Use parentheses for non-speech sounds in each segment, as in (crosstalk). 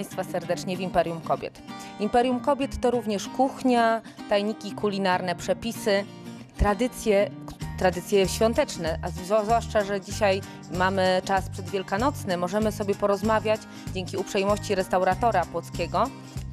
Państwa serdecznie w Imperium Kobiet. Imperium Kobiet to również kuchnia, tajniki kulinarne, przepisy, tradycje, tradycje świąteczne, a zwłaszcza, że dzisiaj mamy czas przedwielkanocny, możemy sobie porozmawiać dzięki uprzejmości restauratora Płockiego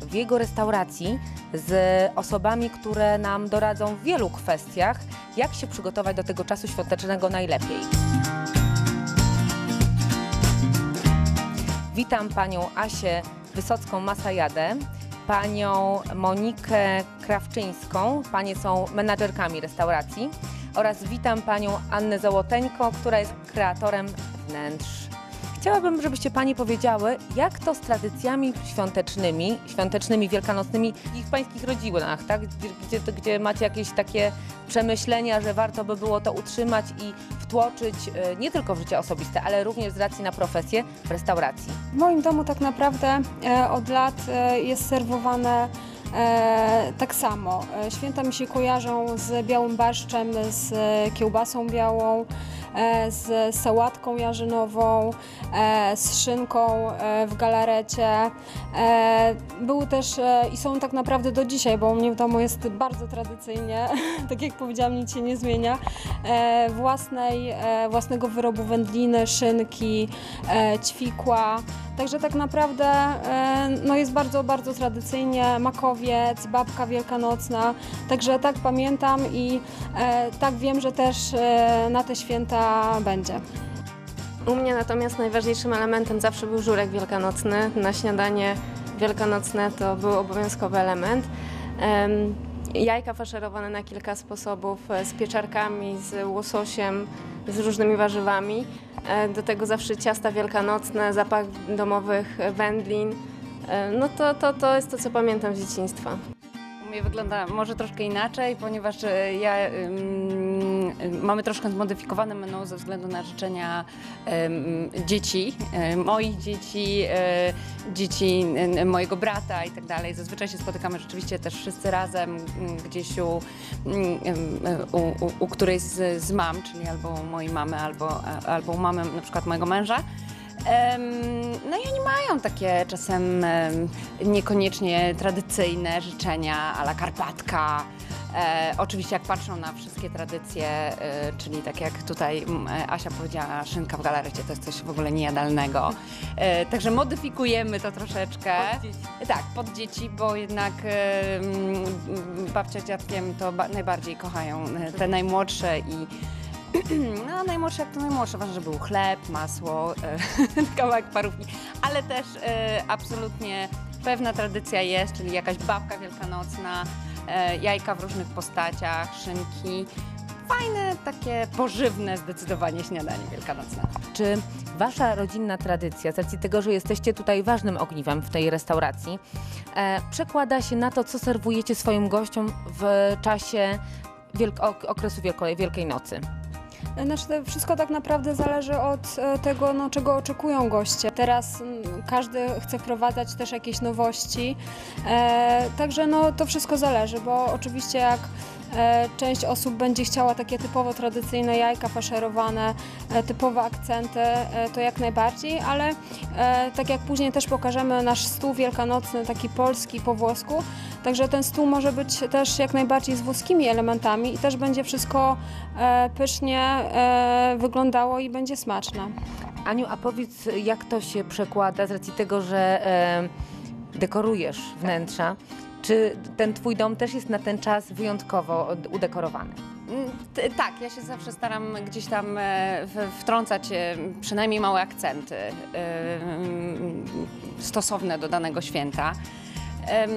w jego restauracji z osobami, które nam doradzą w wielu kwestiach, jak się przygotować do tego czasu świątecznego najlepiej. Witam panią Asię Wysocką-Masajadę, panią Monikę Krawczyńską, panie są menadżerkami restauracji oraz witam panią Annę Załoteńko, która jest kreatorem wnętrz. Chciałabym, żebyście panie powiedziały, jak to z tradycjami świątecznymi, świątecznymi, wielkanocnymi i w pańskich rodzinach, tak? Gdzie, gdzie, macie jakieś takie przemyślenia, że warto by było to utrzymać i wtłoczyć e, nie tylko w życie osobiste, ale również z racji na profesję w restauracji. W moim domu tak naprawdę e, od lat e, jest serwowane tak samo. Święta mi się kojarzą z białym barszczem, z kiełbasą białą, z sałatką jarzynową, e, z szynką e, w galarecie. E, Były też e, i są tak naprawdę do dzisiaj, bo u mnie w domu jest bardzo tradycyjnie, (laughs) tak jak powiedziałam, nic się nie zmienia, e, własnej, e, własnego wyrobu wędliny, szynki, e, ćwikła. Także tak naprawdę e, no jest bardzo, bardzo tradycyjnie. Makowiec, babka wielkanocna. Także tak pamiętam i e, tak wiem, że też e, na te święta będzie. U mnie natomiast najważniejszym elementem zawsze był żurek wielkanocny. Na śniadanie wielkanocne to był obowiązkowy element. Em, Jajka faszerowane na kilka sposobów, z pieczarkami, z łososiem, z różnymi warzywami. E, Do tego zawsze ciasta wielkanocne, zapach domowych wędlin. E, No to, to, to jest to, co pamiętam z dzieciństwa. U mnie wygląda może troszkę inaczej, ponieważ e, ja ym, mamy troszkę zmodyfikowane menu ze względu na życzenia dzieci, moich dzieci, e, dzieci mojego brata i tak dalej. Zazwyczaj się spotykamy rzeczywiście też wszyscy razem gdzieś u, u, u, u którejś z, z mam, czyli albo u mojej mamy, albo, albo u mamy na przykład mojego męża. No i oni mają takie czasem em, niekoniecznie tradycyjne życzenia a la Karpatka. E, oczywiście jak patrzą na wszystkie tradycje, e, czyli tak jak tutaj m, e, Asia powiedziała, szynka w galarecie to jest coś w ogóle niejadalnego. E, także modyfikujemy to troszeczkę. Tak, pod dzieci, bo jednak e, m, babcia z dziadkiem to ba- najbardziej kochają e, te najmłodsze i (clears throat) no, najmłodsze jak to najmłodsze. Ważne, żeby był chleb, masło, e, (laughs) kawałek parówki, ale też e, absolutnie pewna tradycja jest, czyli jakaś babka wielkanocna, e, jajka w różnych postaciach, szynki. Fajne, takie pożywne zdecydowanie śniadanie wielkanocne. Czy wasza rodzinna tradycja, z racji tego, że jesteście tutaj ważnym ogniwem w tej restauracji, e, przekłada się na to, co serwujecie swoim gościom w czasie wielk- ok- okresu Wielkiej, Wielkiej Nocy? Znaczy, to wszystko tak naprawdę zależy od e, tego, no, czego oczekują goście. Teraz mm, każdy chce wprowadzać też jakieś nowości, e, także no, to wszystko zależy, bo oczywiście jak e, część osób będzie chciała takie typowo tradycyjne jajka faszerowane, e, typowe akcenty, e, to jak najbardziej, ale e, tak jak później też pokażemy nasz stół wielkanocny, taki polski po włosku, Także ten stół może być też jak najbardziej z włoskimi elementami i też będzie wszystko e, pysznie e, wyglądało i będzie smaczne. Aniu, a powiedz, jak to się przekłada z racji tego, że e, dekorujesz wnętrza? Czy ten twój dom też jest na ten czas wyjątkowo udekorowany? Mm, t- Tak, ja się zawsze staram gdzieś tam e, wtrącać e, przynajmniej małe akcenty e, stosowne do danego święta. Em,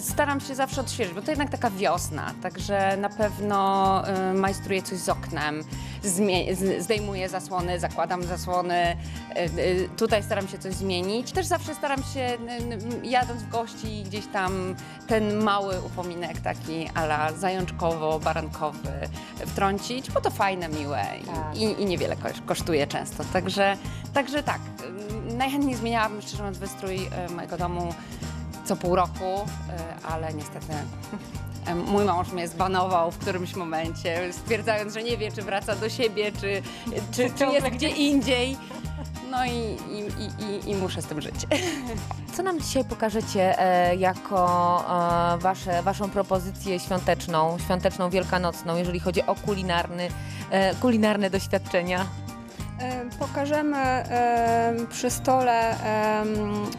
Staram się zawsze odświeżyć, bo to jednak taka wiosna, także na pewno e, majstruję coś z oknem, zmie- z- zdejmuję zasłony, zakładam zasłony. e, e, Tutaj staram się coś zmienić. Też zawsze staram się, n- n- jadąc w gości, gdzieś tam ten mały upominek taki ala zajączkowo-barankowy wtrącić, bo to fajne, miłe i, Tak. i, i niewiele kosz- kosztuje często. Także, także tak, ym, najchętniej zmieniałabym szczerze mówiąc wystrój y, mojego domu co pół roku, y, ale niestety mój mąż mnie zbanował w którymś momencie, stwierdzając, że nie wie, czy wraca do siebie, czy, czy, czy jest gdzie indziej. no i, i, i, i, i muszę z tym żyć. Co nam dzisiaj pokażecie e, jako e, wasze, waszą propozycję świąteczną, świąteczną, wielkanocną, jeżeli chodzi o kulinarny, e, kulinarne doświadczenia? E, Pokażemy e, przy stole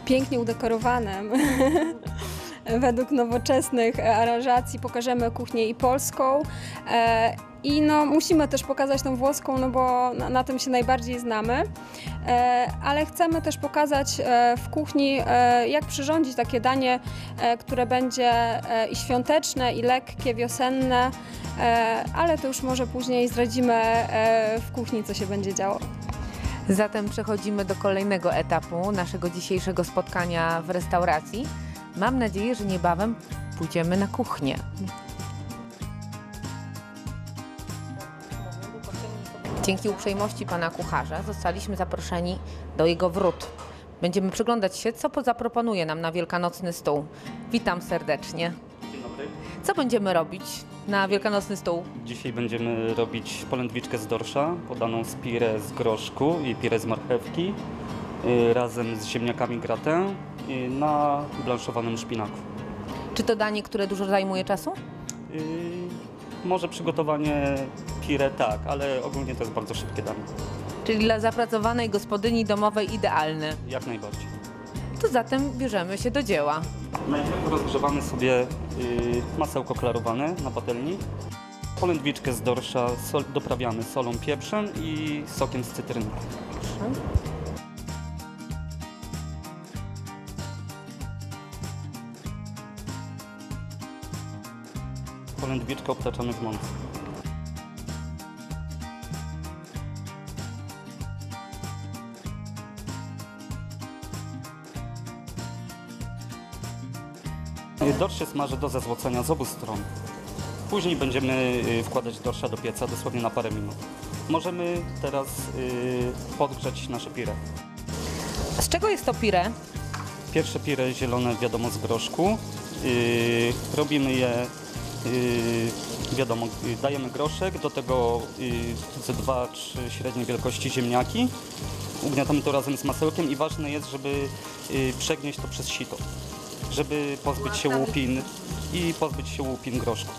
pięknie udekorowanym (laughs) według nowoczesnych e, aranżacji. Pokażemy kuchnię i polską. I no, musimy też pokazać tą włoską, no bo na, na tym się najbardziej znamy. E, Ale chcemy też pokazać e, w kuchni, e, jak przyrządzić takie danie, e, które będzie e, i świąteczne, i lekkie, wiosenne. E, Ale to już może później zdradzimy e, w kuchni, co się będzie działo. Zatem przechodzimy do kolejnego etapu naszego dzisiejszego spotkania w restauracji. Mam nadzieję, że niebawem pójdziemy na kuchnię. Dzięki uprzejmości pana kucharza zostaliśmy zaproszeni do jego wrót. Będziemy przyglądać się, co po- zaproponuje nam na wielkanocny stół. Witam serdecznie. Dzień dobry. Co będziemy robić na wielkanocny stół? Dzisiaj będziemy robić polędwiczkę z dorsza, podaną z pire z groszku i pire z marchewki, y, razem z ziemniakami gratin y, na blanszowanym szpinaku. Czy to danie, które dużo zajmuje czasu? Y, Może przygotowanie pire tak, ale ogólnie to jest bardzo szybkie danie. Czyli dla zapracowanej gospodyni domowej idealne. Jak najbardziej. To zatem bierzemy się do dzieła. Najpierw rozgrzewamy sobie y, masełko klarowane na patelni. Polędwiczkę z dorsza sol, doprawiamy solą, pieprzem i sokiem z cytryny. Polędwiczkę obtaczamy w mące. Dorsz się smaży do zezłocenia z obu stron. Później będziemy y, wkładać dorsza do pieca dosłownie na parę minut. Możemy teraz y, podgrzać nasze pire. Z czego jest to pire? Pierwsze pire zielone wiadomo z groszku. Yy, robimy je, wiadomo, yy, dajemy groszek, do tego yy, ze dwa, trzy średniej wielkości ziemniaki. Ugniatamy to razem z masełkiem i ważne jest, żeby przegnieść to przez sito, żeby pozbyć się łupin i pozbyć się łupin groszku.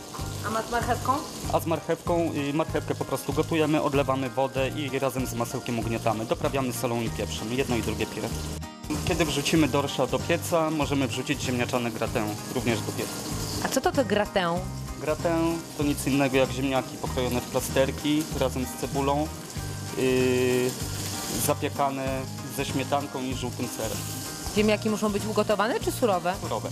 A ma z marchewką? A z marchewką, y, marchewkę po prostu gotujemy, odlewamy wodę i razem z masełkiem ugniatamy. Doprawiamy solą i pieprzem, jedno i drugie pire. Kiedy wrzucimy dorsza do pieca, możemy wrzucić ziemniaczane gratin również do pieca. A co to to gratin? Gratin to nic innego jak ziemniaki pokrojone w plasterki razem z cebulą, yy, zapiekane ze śmietanką i żółtym serem. Ziemniaki muszą być ugotowane czy surowe? Surowe.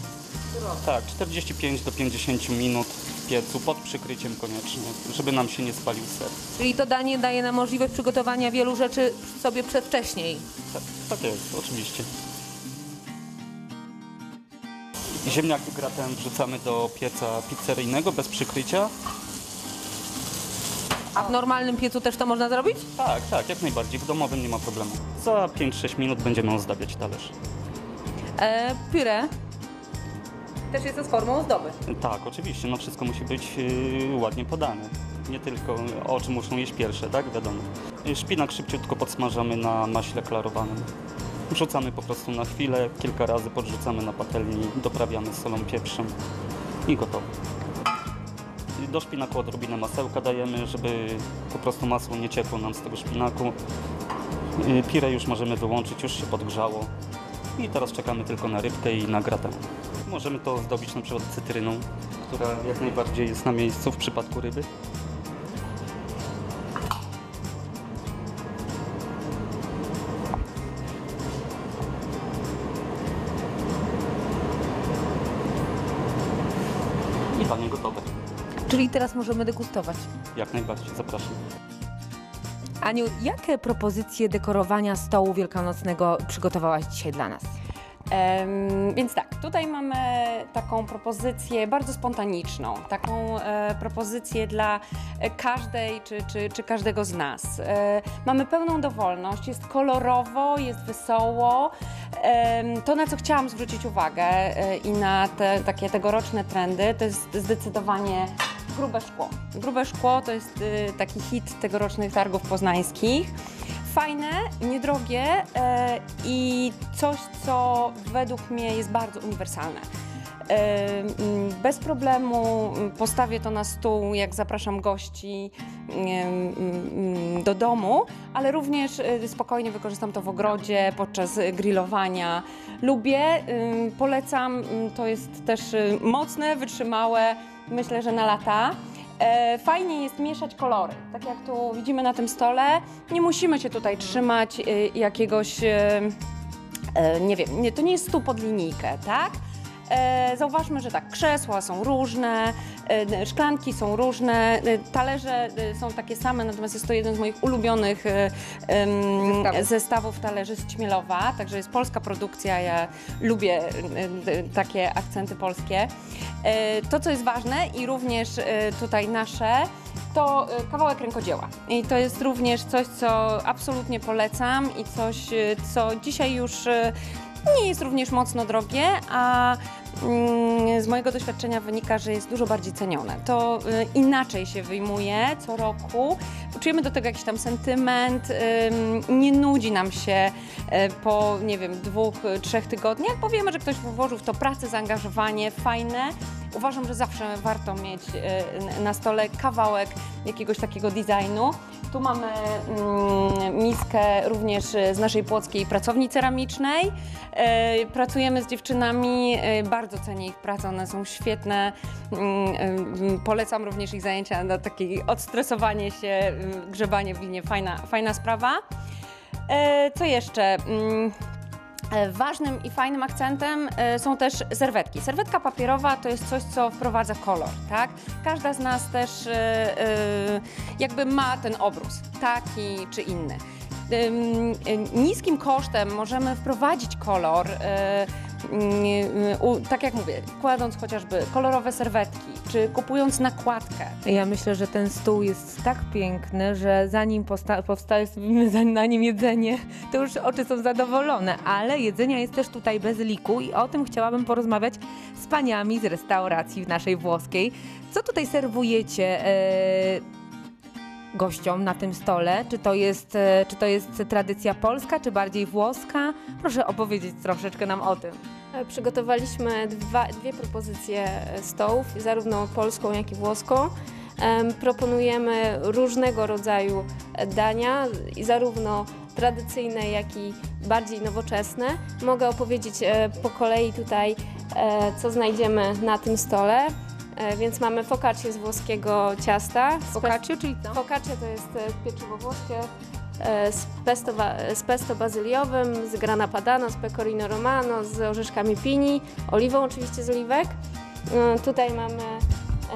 Tak, 45 do 50 minut w piecu pod przykryciem koniecznie, żeby nam się nie spalił ser. Czyli to danie daje nam możliwość przygotowania wielu rzeczy sobie przedwcześniej. Tak, tak jest, oczywiście. Ziemniaki gratem wrzucamy do pieca pizzeryjnego bez przykrycia. A w normalnym piecu też to można zrobić? Tak, tak, jak najbardziej. W domowym nie ma problemu. Za 5-6 minut będziemy ozdabiać talerz. E, pire też jest to z formą ozdoby. Tak, oczywiście, no wszystko musi być yy, ładnie podane. Nie tylko oczy muszą jeść pierwsze, tak? Wiadomo. Szpinak szybciutko podsmażamy na maśle klarowanym. Wrzucamy po prostu na chwilę, kilka razy podrzucamy na patelni, doprawiamy solą, pieprzem i gotowe. Do szpinaku odrobinę masełka dajemy, żeby po prostu masło nie ciekło nam z tego szpinaku. Pire już możemy wyłączyć, już się podgrzało. I teraz czekamy tylko na rybkę i na gratę. Możemy to zdobić na przykład cytryną, która jak najbardziej jest na miejscu w przypadku ryby. Czyli teraz możemy degustować. Jak najbardziej, zapraszam. Aniu, jakie propozycje dekorowania stołu wielkanocnego przygotowałaś dzisiaj dla nas? Em, więc tak, tutaj mamy taką propozycję bardzo spontaniczną, taką e, propozycję dla e, każdej czy, czy, czy każdego z nas. E, mamy pełną dowolność, jest kolorowo, jest wesoło. Em, to, na co chciałam zwrócić uwagę e, i na te takie tegoroczne trendy, to jest zdecydowanie grube szkło. Grube szkło to jest e, taki hit tegorocznych targów poznańskich. fajne, niedrogie e, i coś, co według mnie jest bardzo uniwersalne. Bez problemu postawię to na stół, jak zapraszam gości do domu, ale również e, spokojnie wykorzystam to w ogrodzie podczas grillowania. Lubię, polecam, to jest też y, mocne, wytrzymałe, myślę, że na lata. E, Fajnie jest mieszać kolory, tak jak tu widzimy na tym stole. Nie musimy się tutaj trzymać y, jakiegoś, y, e, nie wiem, nie, to nie jest stół pod linijkę, tak? E, Zauważmy, że tak, krzesła są różne, e, szklanki są różne, e, talerze e, są takie same, natomiast jest to jeden z moich ulubionych e, em, Zestawów. zestawów talerzy z Ćmielowa, także jest polska produkcja, ja lubię e, e, takie akcenty polskie. E, To, co jest ważne i również e, tutaj nasze, to e, kawałek rękodzieła. I to jest również coś, co absolutnie polecam i coś, e, co dzisiaj już e, nie jest również mocno drogie, a z mojego doświadczenia wynika, że jest dużo bardziej cenione. To e, inaczej się wyjmuje co roku. Czujemy do tego jakiś tam sentyment, ym, nie nudzi nam się e, po, nie wiem, dwóch, e, trzech tygodniach, bo wiemy, że ktoś włożył w to pracę, zaangażowanie, fajne. Uważam, że zawsze warto mieć n- na stole kawałek jakiegoś takiego designu. Tu mamy mm, miskę również z naszej płockiej pracowni ceramicznej. E, pracujemy z dziewczynami, e, bardzo cenię ich pracę, one są świetne. Mm, mm, polecam również ich zajęcia na takie odstresowanie się, mm, grzebanie w linie, fajna, fajna sprawa. Co jeszcze? E, Ważnym i fajnym akcentem e, są też serwetki. Serwetka papierowa to jest coś, co wprowadza kolor, tak? Każda z nas też e, jakby ma ten obrus, taki czy inny. Niskim kosztem możemy wprowadzić kolor, tak jak mówię, kładąc chociażby kolorowe serwetki, czy kupując nakładkę. Ja myślę, że ten stół jest tak piękny, że zanim powstaje (laughs) na nim jedzenie, to już oczy są zadowolone, ale jedzenia jest też tutaj bez liku i o tym chciałabym porozmawiać z paniami z restauracji w naszej włoskiej. Co tutaj serwujecie e, gościom na tym stole? Czy to, jest, e, czy to jest tradycja polska, czy bardziej włoska? Proszę opowiedzieć troszeczkę nam o tym. E, Przygotowaliśmy dwa, dwie propozycje e, stołów, zarówno polską, jak i włoską. Em, Proponujemy różnego rodzaju dania, zarówno tradycyjne, jak i bardziej nowoczesne. Mogę opowiedzieć po kolei tutaj, co znajdziemy na tym stole. E, Więc mamy focaccię z włoskiego ciasta. z Focaccia, czyli co? Focaccia to jest e, pieczywo włoskie e, z pesto, z pesto bazyliowym, z grana padano, z pecorino romano, z orzeszkami pini, oliwą oczywiście z oliwek. E, Tutaj mamy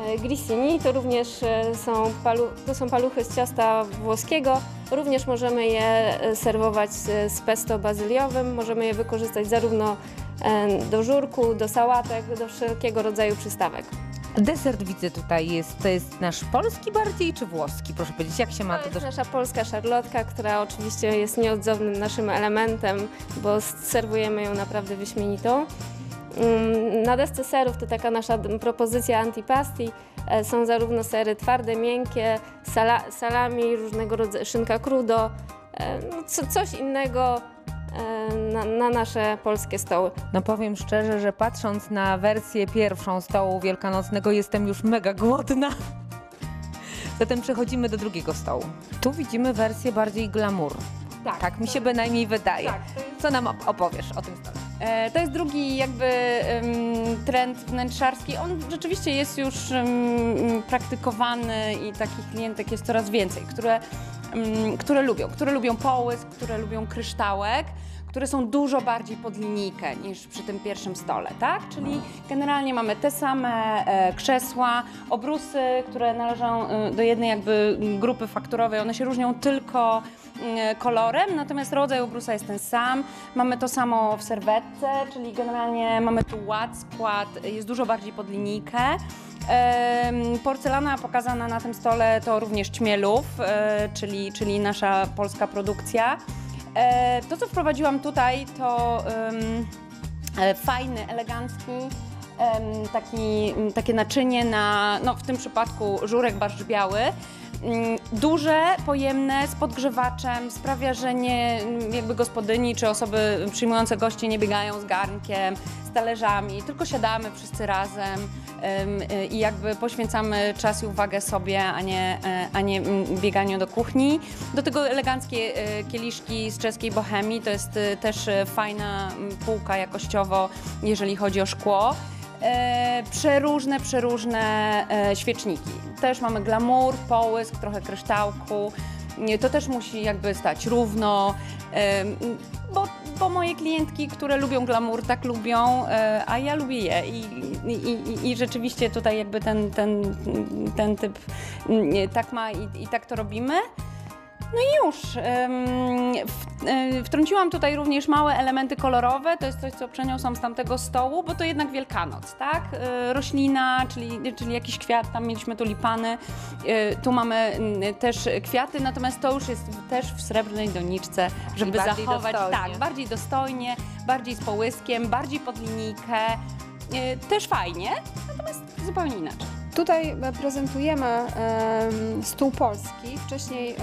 e, grissini, to również e, są, palu, to są paluchy z ciasta włoskiego. Również możemy je e, serwować z, z pesto bazyliowym, możemy je wykorzystać zarówno e, do żurku, do sałatek, do wszelkiego rodzaju przystawek. Deser widzę tutaj jest, to jest nasz polski bardziej czy włoski? Proszę powiedzieć, jak się ma To to jest nasza polska szarlotka, która oczywiście jest nieodzownym naszym elementem, bo serwujemy ją naprawdę wyśmienitą. Mm, Na desce serów to taka nasza d- propozycja antipasti. E, Są zarówno sery twarde, miękkie, sala, salami, różnego rodzaju szynka crudo, e, no co, coś innego na, na nasze polskie stoły. No powiem szczerze, że patrząc na wersję pierwszą stołu wielkanocnego jestem już mega głodna. (laughs) Zatem przechodzimy do drugiego stołu. Tu widzimy wersję bardziej glamour. Tak, mi się bynajmniej wydaje. Co nam op- opowiesz o tym stole? E, To jest drugi jakby trend wnętrzarski. On rzeczywiście jest już praktykowany i takich klientek jest coraz więcej, które, które lubią, które lubią połysk, które lubią kryształek, które są dużo bardziej pod linijkę niż przy tym pierwszym stole, tak? Czyli generalnie mamy te same e, krzesła, obrusy, które należą e, do jednej jakby grupy fakturowej. One się różnią tylko mm, kolorem, natomiast rodzaj obrusa jest ten sam. Mamy to samo w serwetce, czyli generalnie mamy tu ład, skład, jest dużo bardziej pod linijkę. Porcelana pokazana na tym stole to również Ćmielów, e, czyli, czyli nasza polska produkcja. E, To, co wprowadziłam tutaj, to e, fajny, elegancki, taki, takie naczynie na, no w tym przypadku żurek barszcz biały. mm, duże, pojemne, z podgrzewaczem, sprawia, że nie, jakby gospodyni czy osoby przyjmujące gości nie biegają z garnkiem, z talerzami, tylko siadamy wszyscy razem em, i jakby poświęcamy czas i uwagę sobie, a nie, e, a nie mm, bieganiu do kuchni. Do tego eleganckie e, kieliszki z czeskiej bohemii, to jest e, też e, fajna mm, półka jakościowo, jeżeli chodzi o szkło. E, przeróżne, przeróżne e, świeczniki. Też mamy glamour, połysk, trochę kryształku. To też musi jakby stać równo, bo, bo moje klientki, które lubią glamour, tak lubią, e, a ja lubię je i, i, i, rzeczywiście tutaj jakby ten, ten, ten typ tak ma i, i tak to robimy. No i już. E, Wtrąciłam tutaj również małe elementy kolorowe. To jest coś, co przeniosłam z tamtego stołu, bo to jednak Wielkanoc, tak? E, Roślina, czyli, czyli jakiś kwiat, tam mieliśmy tulipany. E, Tu mamy mm, też kwiaty, natomiast to już jest też w srebrnej doniczce, żeby zachować dostojnie. tak, bardziej dostojnie, bardziej z połyskiem, bardziej pod linijkę. Też fajnie, natomiast zupełnie inaczej. Tutaj e, prezentujemy em, stół polski. Wcześniej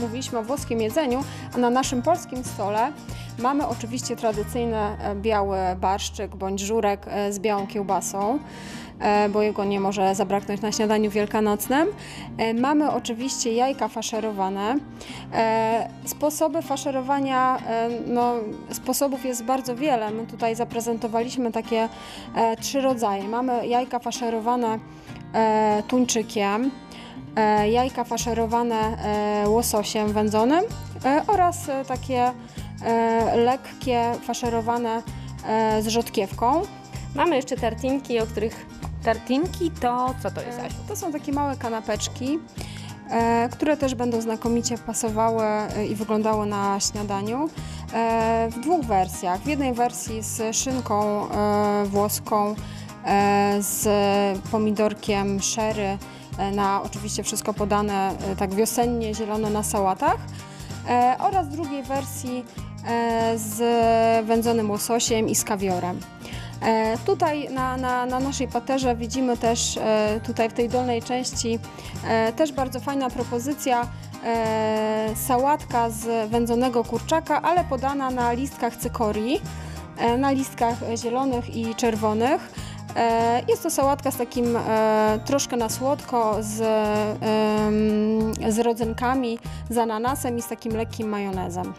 mówiliśmy o włoskim jedzeniu, a na naszym polskim stole mamy oczywiście tradycyjny e, biały barszczyk bądź żurek e, z białą kiełbasą. Bo jego nie może zabraknąć na śniadaniu wielkanocnym. Mamy oczywiście jajka faszerowane. Sposoby faszerowania, no, sposobów jest bardzo wiele. My tutaj zaprezentowaliśmy takie trzy rodzaje. Mamy jajka faszerowane tuńczykiem, e, jajka faszerowane e, łososiem wędzonym e, oraz e, takie e, lekkie faszerowane e, z rzodkiewką. Mamy jeszcze tartinki, o których Tartinki to co to jest, E, Asiu? To są takie małe kanapeczki, e, które też będą znakomicie pasowały e, i wyglądały na śniadaniu. E, w dwóch wersjach. W jednej wersji z szynką e, włoską, e, z pomidorkiem sherry, e, na oczywiście wszystko podane e, tak wiosennie, zielono na sałatach. E, oraz drugiej wersji e, z wędzonym łososiem i z kawiorem. E, Tutaj na, na, na naszej paterze widzimy też e, tutaj w tej dolnej części e, też bardzo fajna propozycja e, sałatka z wędzonego kurczaka, ale podana na listkach cykorii, e, na listkach zielonych i czerwonych. E, Jest to sałatka z takim e, troszkę na słodko, z, z rodzynkami, z ananasem i z takim lekkim majonezem.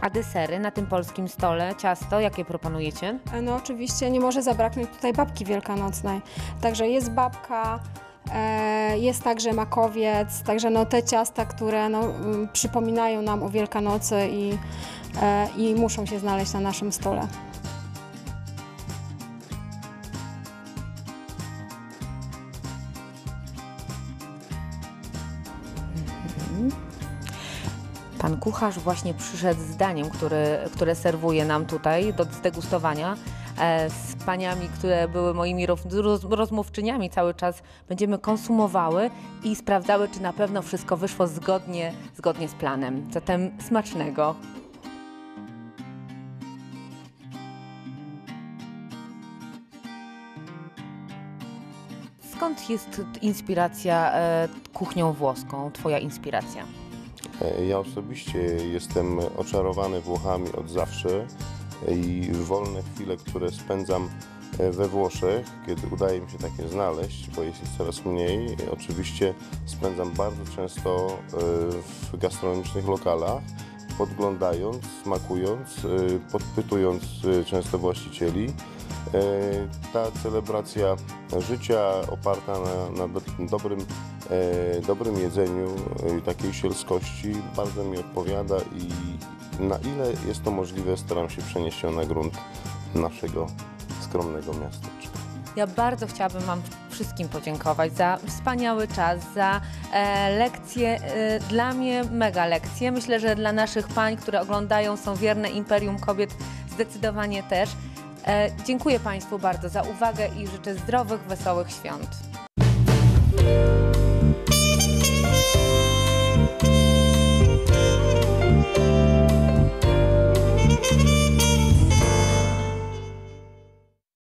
A desery na tym polskim stole, ciasto, jakie proponujecie? E, No oczywiście nie może zabraknąć tutaj babki wielkanocnej. Także jest babka, jest także makowiec, także no te ciasta, które no, przypominają nam o Wielkanocy i, i muszą się znaleźć na naszym stole. Kucharz właśnie przyszedł z daniem, który, które serwuje nam tutaj do zdegustowania. E, z paniami, które były moimi roz, roz, rozmówczyniami cały czas będziemy konsumowały i sprawdzały, czy na pewno wszystko wyszło zgodnie, zgodnie z planem. Zatem smacznego. Skąd jest inspiracja e, kuchnią włoską, twoja inspiracja? E, Ja osobiście jestem oczarowany Włochami od zawsze i wolne chwile, które spędzam e, we Włoszech, kiedy udaje mi się takie znaleźć, bo jest ich coraz mniej, oczywiście spędzam bardzo często e, w gastronomicznych lokalach, podglądając, smakując, podpytując często właścicieli. Ta celebracja życia oparta na, na do, dobrym dobrym jedzeniu, e, takiej sielskości bardzo mi odpowiada i na ile jest to możliwe staram się przenieść ją na grunt naszego skromnego miasteczka. Ja bardzo chciałabym Wam wszystkim podziękować za wspaniały czas, za e, lekcje, e, dla mnie mega lekcje. Myślę, że dla naszych pań, które oglądają, są wierne Imperium Kobiet, zdecydowanie też. E, dziękuję Państwu bardzo za uwagę i życzę zdrowych, wesołych świąt.